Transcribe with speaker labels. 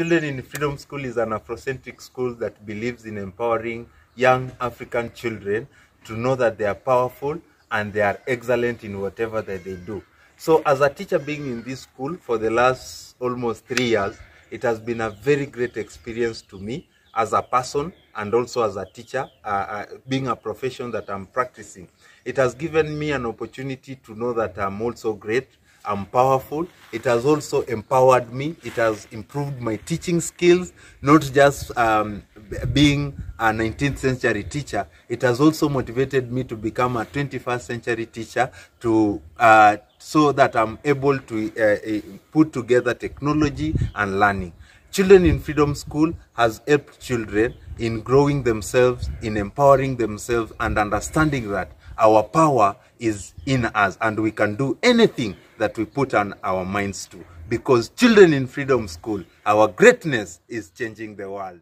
Speaker 1: Children in Freedom School is an Afrocentric school that believes in empowering young African children to know that they are powerful and they are excellent in whatever that they do. So as a teacher being in this school for the last almost three years, it has been a very great experience to me as a person and also as a teacher, uh, uh, being a profession that I'm practicing. It has given me an opportunity to know that I'm also great, I'm powerful. It has also empowered me. It has improved my teaching skills, not just um, being a 19th century teacher. It has also motivated me to become a 21st century teacher to uh, so that I'm able to uh, uh, put together technology and learning. Children in Freedom School has helped children in growing themselves, in empowering themselves, and understanding that our power is in us and we can do anything that we put on our minds to. Because children in Freedom School, our greatness is changing the world.